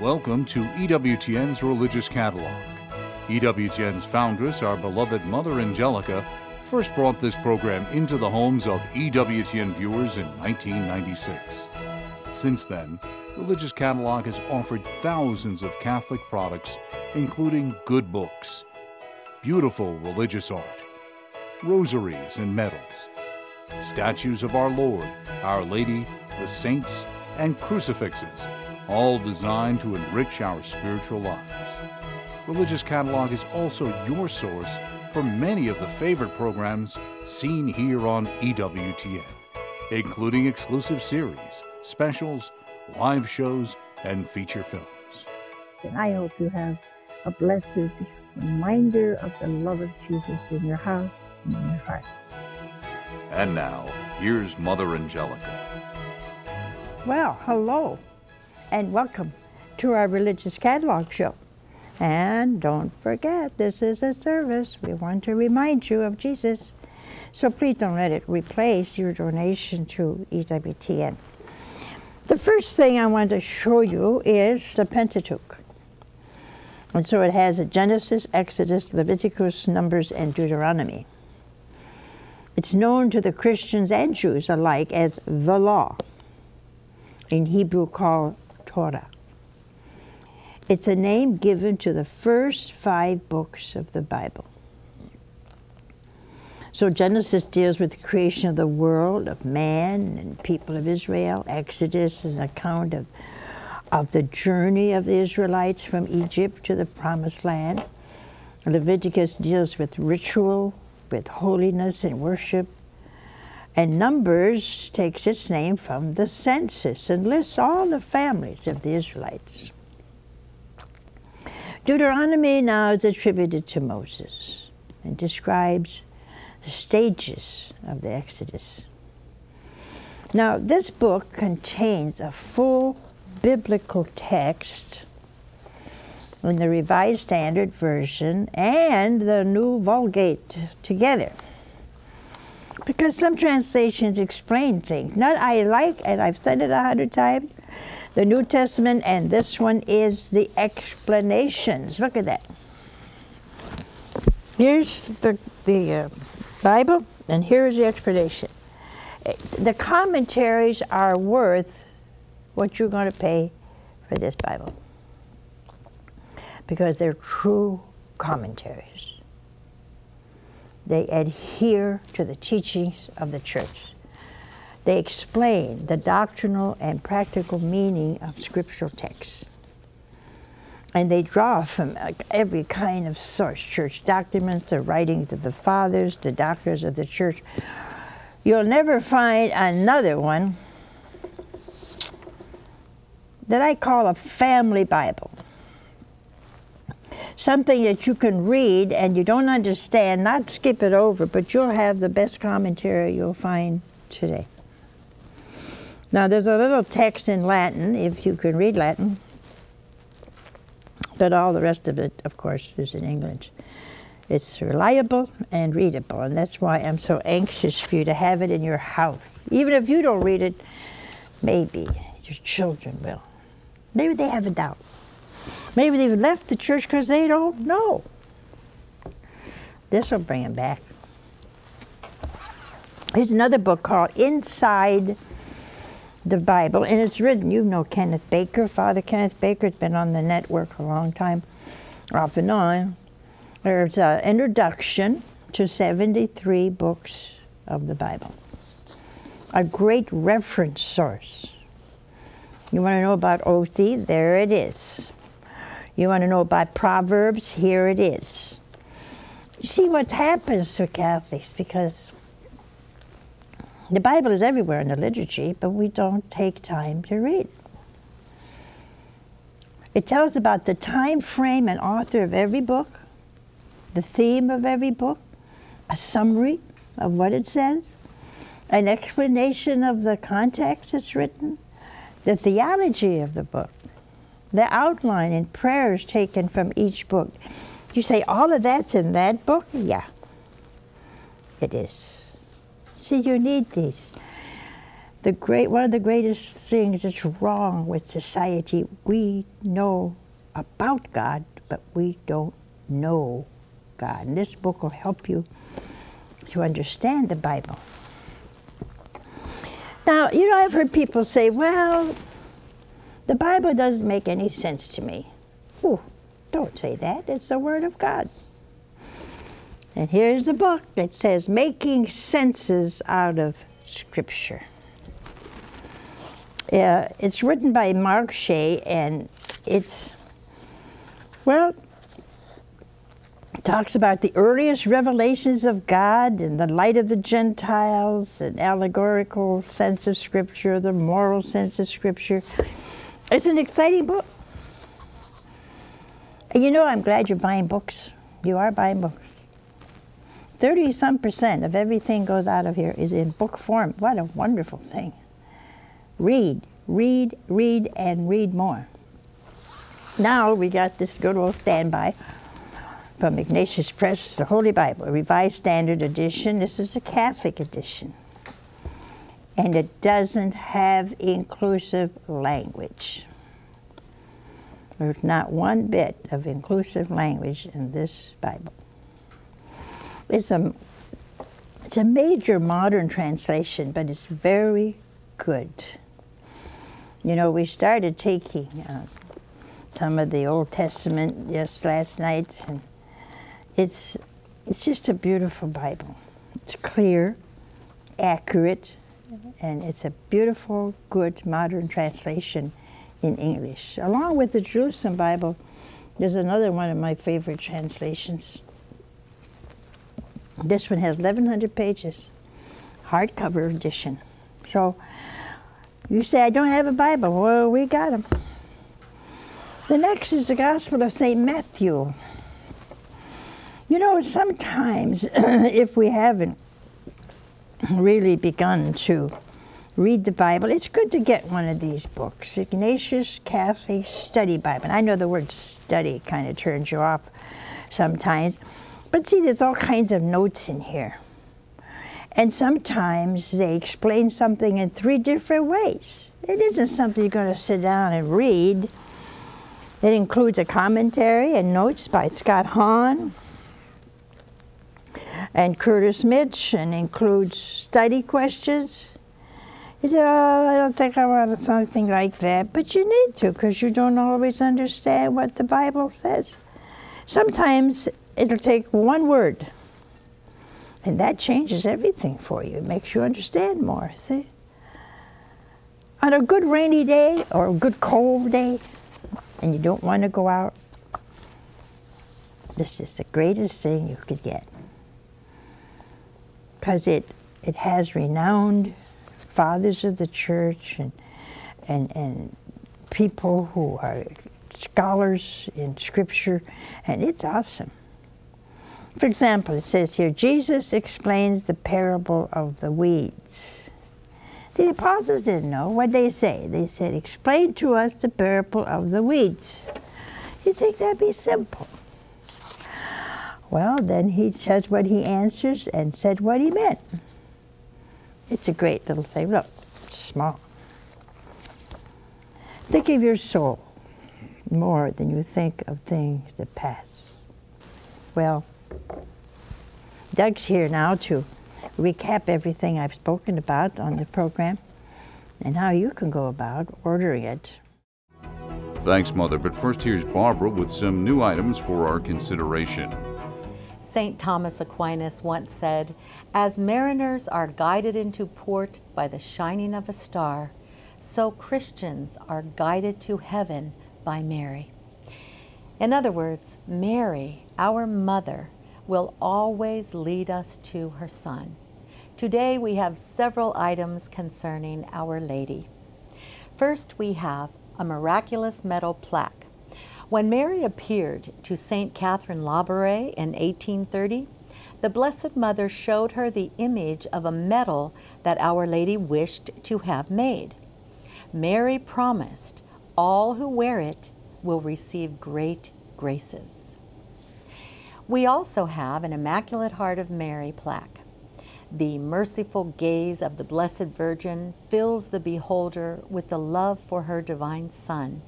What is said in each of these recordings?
Welcome to EWTN's Religious Catalog. EWTN's foundress, our beloved Mother Angelica, first brought this program into the homes of EWTN viewers in 1996. Since then, Religious Catalog has offered thousands of Catholic products, including good books, beautiful religious art, rosaries and medals, statues of our Lord, Our Lady, the saints, and crucifixes, all designed to enrich our spiritual lives. Religious Catalog is also your source for many of the favorite programs seen here on EWTN, including exclusive series, specials, live shows, and feature films. And I hope you have a blessed reminder of the love of Jesus in your house and in your heart. And now, here's Mother Angelica. Well, hello, and welcome to our Religious Catalog Show. And don't forget, this is a service. We want to remind you of Jesus. So please don't let it replace your donation to EWTN. The first thing I want to show you is the Pentateuch. And so it has a Genesis, Exodus, Leviticus, Numbers, and Deuteronomy. It's known to the Christians and Jews alike as the law, in Hebrew called Torah. It's a name given to the first five books of the Bible. So Genesis deals with the creation of the world, of man and people of Israel. Exodus is an account of, of the journey of the Israelites from Egypt to the promised land. Leviticus deals with ritual, with holiness and worship. And Numbers takes its name from the census and lists all the families of the Israelites. Deuteronomy now is attributed to Moses and describes the stages of the Exodus. Now, this book contains a full biblical text in the Revised Standard Version and the New Vulgate together. Because some translations explain things. Not I like, and I've said it a hundred times, the New Testament, and this one is the explanations. Look at that. Here's the, the uh, Bible, and here's the explanation. The commentaries are worth what you're going to pay for this Bible because they're true commentaries. They adhere to the teachings of the church. They explain the doctrinal and practical meaning of scriptural texts. And they draw from every kind of source church documents, the writings of the fathers, the doctors of the church. You'll never find another one that I call a family Bible something that you can read and you don't understand, not skip it over, but you'll have the best commentary you'll find today. Now, there's a little text in Latin, if you can read Latin, but all the rest of it, of course, is in English. It's reliable and readable, and that's why I'm so anxious for you to have it in your house. Even if you don't read it, maybe your children will. Maybe they have a doubt. Maybe they've left the church because they don't know. This will bring them back. Here's another book called Inside the Bible, and it's written, you know Kenneth Baker, Father Kenneth Baker, has been on the network a long time, off and on. There's an introduction to 73 books of the Bible. A great reference source. You want to know about Othi? There it is. You want to know about Proverbs? Here it is. See what happens to Catholics because the Bible is everywhere in the liturgy, but we don't take time to read. It tells about the time frame and author of every book, the theme of every book, a summary of what it says, an explanation of the context it's written, the theology of the book, the outline and prayers taken from each book. You say, all of that's in that book? Yeah, it is. See, you need these. the great one of the greatest things that's wrong with society. We know about God, but we don't know God. And this book will help you to understand the Bible. Now, you know, I've heard people say, well, the Bible doesn't make any sense to me. Ooh, don't say that. It's the Word of God. And here's a book that says Making Senses Out of Scripture. Uh, it's written by Mark Shea, and it's, well, talks about the earliest revelations of God and the light of the Gentiles, an allegorical sense of Scripture, the moral sense of Scripture. It's an exciting book. You know, I'm glad you're buying books. You are buying books. 30 some percent of everything goes out of here is in book form. What a wonderful thing. Read, read, read, and read more. Now we got this good old standby from Ignatius Press, the Holy Bible, Revised Standard Edition. This is a Catholic edition. And it doesn't have inclusive language. There's not one bit of inclusive language in this Bible. It's a, it's a major modern translation, but it's very good. You know, we started taking uh, some of the Old Testament just last night, and it's it's just a beautiful Bible. It's clear, accurate, and it's a beautiful, good modern translation in English. Along with the Jerusalem Bible, there's another one of my favorite translations. This one has 1,100 pages, hardcover edition. So you say, I don't have a Bible. Well, we got them. The next is the Gospel of St. Matthew. You know, sometimes if we haven't really begun to read the Bible, it's good to get one of these books Ignatius Catholic Study Bible. I know the word study kind of turns you off sometimes, but see, there's all kinds of notes in here. And sometimes they explain something in three different ways. It isn't something you're going to sit down and read. It includes a commentary and notes by Scott Hahn and Curtis Mitch and includes study questions. You say, oh, I don't think I want something like that. But you need to because you don't always understand what the Bible says. Sometimes it'll take one word and that changes everything for you. It makes you understand more, see? On a good rainy day or a good cold day, and you don't want to go out, this is the greatest thing you could get. Because it, it has renowned fathers of the church and, and, and people who are scholars in Scripture, and it's awesome. For example, it says here, Jesus explains the parable of the weeds. The apostles didn't know. What they say? They said, explain to us the parable of the weeds. You think that'd be simple? Well, then he says what he answers and said what he meant. It's a great little thing. Look, it's small. Think of your soul more than you think of things that pass. Well, Doug's here now to recap everything I've spoken about on the program and how you can go about ordering it. Thanks, Mother. But first, here's Barbara with some new items for our consideration. St. Thomas Aquinas once said, As mariners are guided into port by the shining of a star, so Christians are guided to heaven by Mary. In other words, Mary, our mother, will always lead us to her Son. Today we have several items concerning Our Lady. First, we have a miraculous medal plaque. When Mary appeared to St. Catherine Labouré in 1830, the Blessed Mother showed her the image of a medal that Our Lady wished to have made. Mary promised all who wear it will receive great graces. We also have an Immaculate Heart of Mary plaque. The merciful gaze of the Blessed Virgin fills the beholder with the love for her divine Son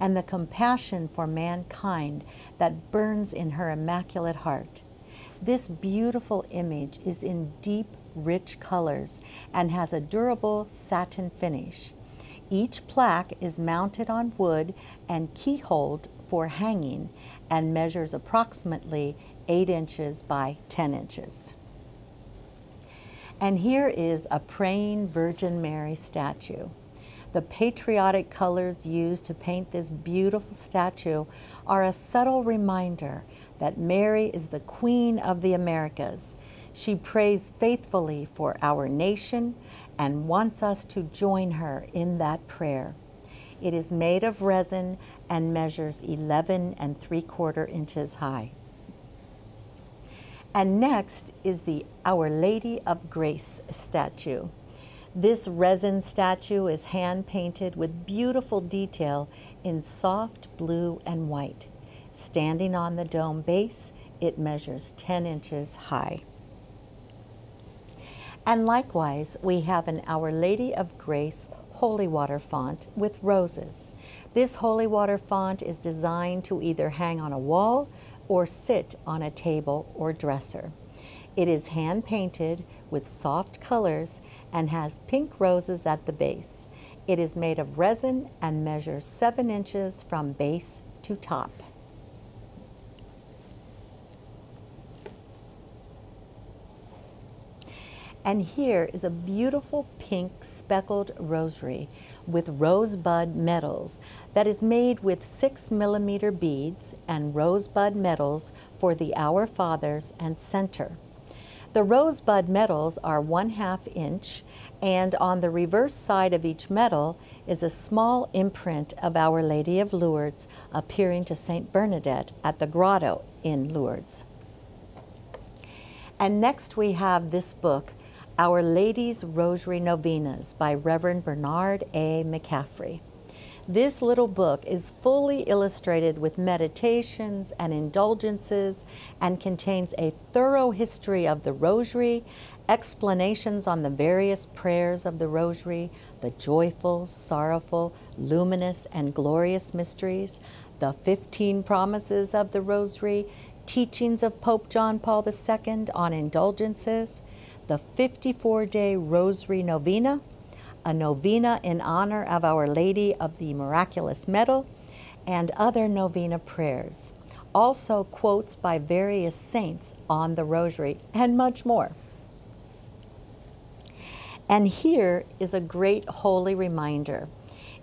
and the compassion for mankind that burns in her immaculate heart. This beautiful image is in deep, rich colors and has a durable satin finish. Each plaque is mounted on wood and keyholed for hanging and measures approximately 8 inches by 10 inches. And here is a praying Virgin Mary statue. The patriotic colors used to paint this beautiful statue are a subtle reminder that Mary is the Queen of the Americas. She prays faithfully for our nation and wants us to join her in that prayer. It is made of resin and measures 11 and 3 quarter inches high. And next is the Our Lady of Grace statue. This resin statue is hand painted with beautiful detail in soft blue and white. Standing on the dome base, it measures 10 inches high. And likewise, we have an Our Lady of Grace holy water font with roses. This holy water font is designed to either hang on a wall or sit on a table or dresser. It is hand painted with soft colors and has pink roses at the base. It is made of resin and measures 7 inches from base to top. And here is a beautiful pink speckled rosary with rosebud medals that is made with six millimeter beads and rosebud medals for the Our Fathers and center. The rosebud medals are one half inch, and on the reverse side of each medal is a small imprint of Our Lady of Lourdes appearing to St. Bernadette at the grotto in Lourdes. And next we have this book, Our Lady's Rosary Novenas by Reverend Bernard A. McCaffrey. This little book is fully illustrated with meditations and indulgences and contains a thorough history of the Rosary, explanations on the various prayers of the Rosary, the joyful, sorrowful, luminous, and glorious mysteries, the 15 promises of the Rosary, teachings of Pope John Paul II on indulgences, the 54 day Rosary Novena, a novena in honor of Our Lady of the Miraculous Medal, and other novena prayers. Also, quotes by various saints on the Rosary, and much more. And here is a great holy reminder.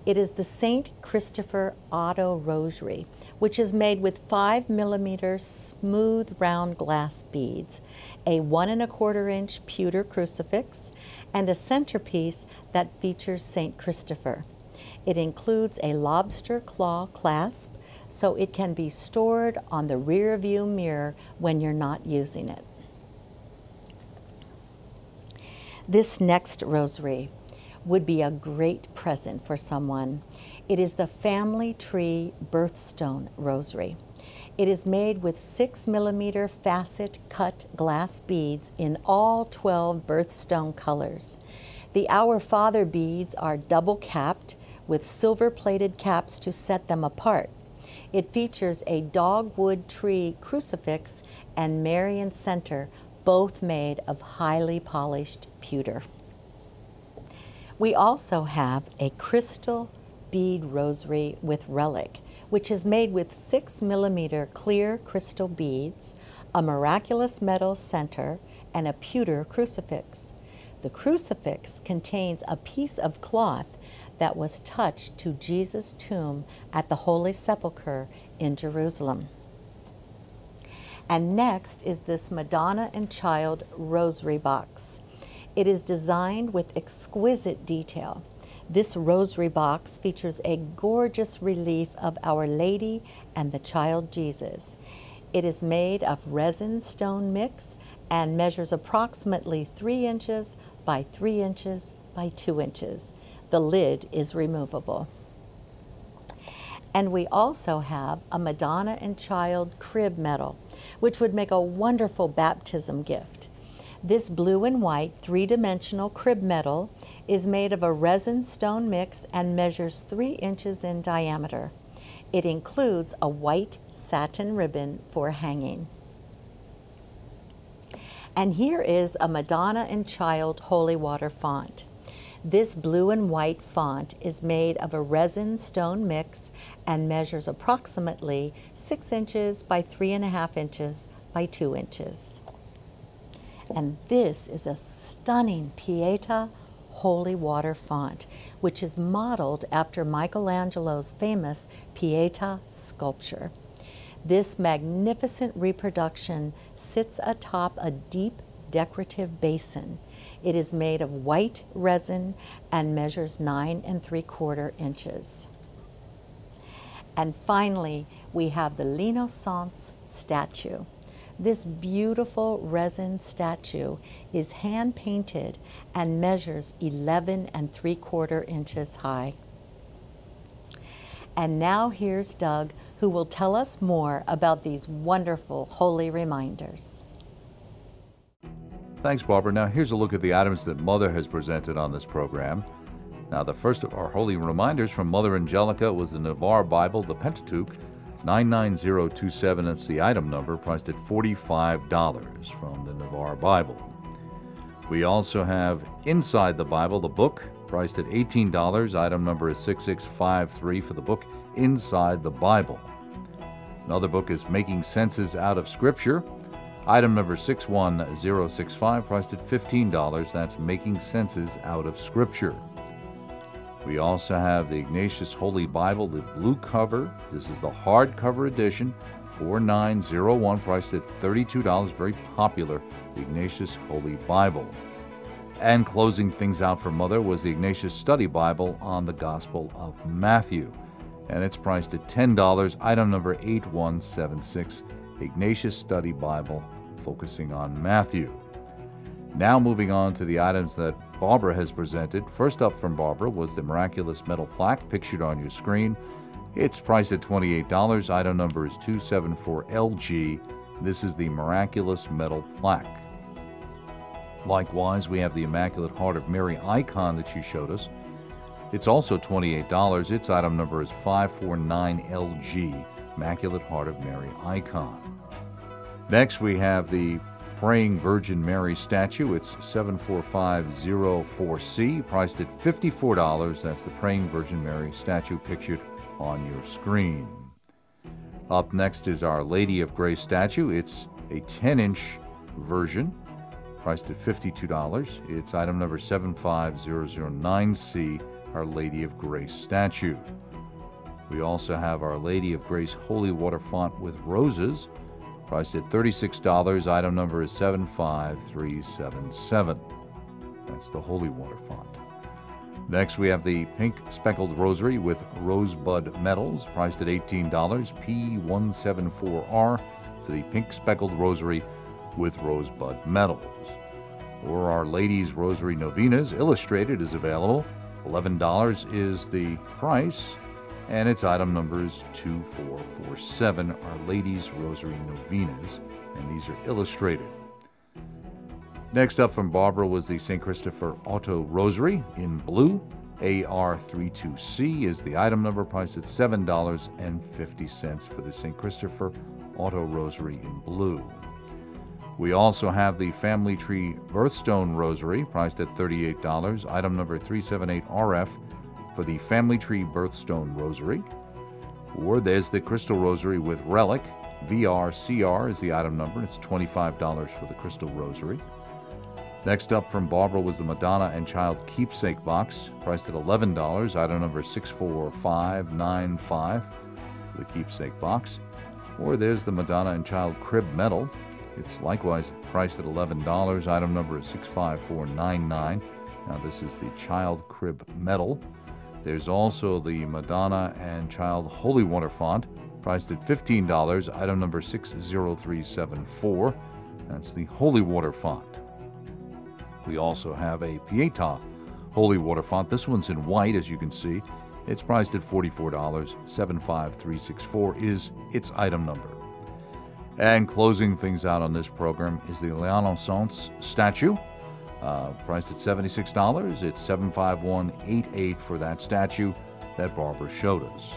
It is the St. Christopher Auto Rosary, which is made with five millimeter smooth round glass beads, a one and a quarter inch pewter crucifix, and a centerpiece that features St. Christopher. It includes a lobster claw clasp so it can be stored on the rear view mirror when you're not using it. This next rosary would be a great present for someone. It is the Family Tree Birthstone Rosary. It is made with 6 millimeter facet cut glass beads in all 12 birthstone colors. The Our Father beads are double capped with silver plated caps to set them apart. It features a dogwood tree crucifix and Marian center, both made of highly polished pewter. We also have a crystal bead rosary with relic which is made with six millimeter clear crystal beads, a miraculous medal center, and a pewter crucifix. The crucifix contains a piece of cloth that was touched to Jesus' tomb at the Holy Sepulchre in Jerusalem. And next is this Madonna and Child rosary box. It is designed with exquisite detail. This rosary box features a gorgeous relief of Our Lady and the child Jesus. It is made of resin stone mix and measures approximately 3 inches by 3 inches by 2 inches. The lid is removable. And we also have a Madonna and Child crib medal, which would make a wonderful baptism gift. This blue and white three-dimensional crib medal is made of a resin stone mix and measures three inches in diameter. It includes a white satin ribbon for hanging. And here is a Madonna and Child Holy Water font. This blue and white font is made of a resin stone mix and measures approximately 6 inches by 3.5 inches by 2 inches. And this is a stunning Pietà holy water font, which is modeled after Michelangelo's famous Pietà sculpture. This magnificent reproduction sits atop a deep decorative basin it is made of white resin and measures nine and three quarter inches. And finally, we have the l'Innocence statue. This beautiful resin statue is hand painted and measures 11 and 3 quarter inches high. And now here's Doug, who will tell us more about these wonderful holy reminders. Thanks, Barbara. Now, here's a look at the items that Mother has presented on this program. Now, the first of our holy reminders from Mother Angelica was the Navarre Bible, the Pentateuch, 99027. That's the item number, priced at $45 from the Navarre Bible. We also have Inside the Bible, the book, priced at $18. Item number is 6653 for the book Inside the Bible. Another book is Making Senses Out of Scripture. Item number 61065, priced at $15. That's Making Senses Out of Scripture. We also have the Ignatius Holy Bible, the blue cover. This is the hardcover edition, 4901, priced at $32. Very popular, the Ignatius Holy Bible. And closing things out for Mother was the Ignatius Study Bible on the Gospel of Matthew. And it's priced at $10. Item number 8176. Ignatius Study Bible, focusing on Matthew. Now, moving on to the items that Barbara has presented. First up from Barbara was the miraculous medal plaque pictured on your screen. It's priced at $28. Item number is 274LG. This is the miraculous medal plaque. Likewise, we have the Immaculate Heart of Mary icon that she showed us. It's also $28. Its item number is 549LG, Immaculate Heart of Mary icon. Next, we have the Praying Virgin Mary statue. It's 74504C, priced at $54. That's the Praying Virgin Mary statue pictured on your screen. Up next is Our Lady of Grace statue. It's a 10 inch version, priced at $52. It's item number 75009C, Our Lady of Grace statue. We also have Our Lady of Grace Holy Water Font with Roses, priced at $36. Item number is 75377. That's the Holy Water font. Next, we have the pink speckled rosary with rosebud medals, priced at $18. P174R for the pink speckled rosary with rosebud medals. Or Our Lady's Rosary Novenas Illustrated is available. $11 is the price, and its item number is 2447 Our Lady's Rosary Novenas, and these are illustrated. Next up from Barbara was the St. Christopher Auto Rosary in blue. AR32C is the item number, priced at $7.50 for the St. Christopher Auto Rosary in blue. We also have the Family Tree Birthstone Rosary, priced at $38, item number 378RF for the Family Tree Birthstone Rosary. Or there's the Crystal Rosary with Relic. VRCR is the item number. It's $25 for the Crystal Rosary. Next up from Barbara was the Madonna and Child Keepsake Box, priced at $11. Item number 64595 for the Keepsake Box. Or there's the Madonna and Child Crib Medal. It's likewise priced at $11. Item number is 65499. Now, this is the Child Crib Medal. There's also the Madonna and Child Holy Water font, priced at $15, item number 60374. That's the Holy Water font. We also have a Pietà Holy Water font. This one's in white, as you can see. It's priced at $44. 75364 is its item number. And closing things out on this program is the L'Innocence statue, uh, priced at $76. It's 75188 for that statue that Barbara showed us.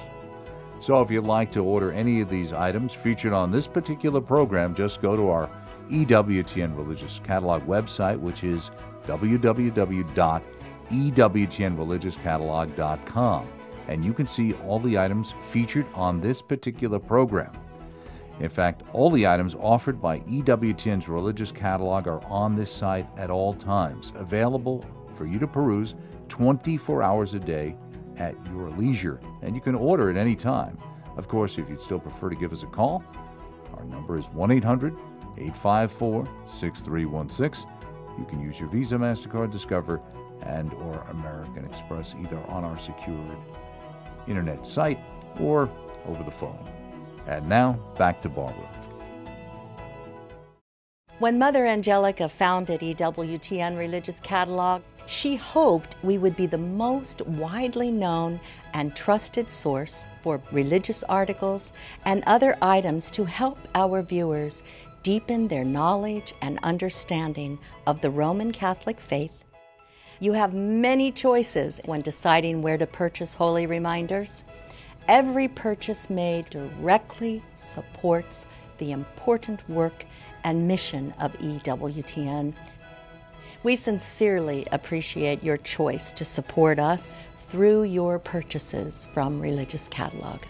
So if you'd like to order any of these items featured on this particular program, just go to our EWTN Religious Catalog website, which is www.ewtnreligiouscatalog.com, and you can see all the items featured on this particular program. In fact, all the items offered by EWTN's religious catalog are on this site at all times, available for you to peruse 24 hours a day at your leisure, and you can order at any time. Of course, if you'd still prefer to give us a call, our number is 1 800 854 6316. You can use your Visa, MasterCard, Discover, and or American Express either on our secured internet site or over the phone. And now, back to Barbara. When Mother Angelica founded EWTN Religious Catalog, she hoped we would be the most widely known and trusted source for religious articles and other items to help our viewers deepen their knowledge and understanding of the Roman Catholic faith. You have many choices when deciding where to purchase holy reminders. Every purchase made directly supports the important work and mission of EWTN. We sincerely appreciate your choice to support us through your purchases from Religious Catalog.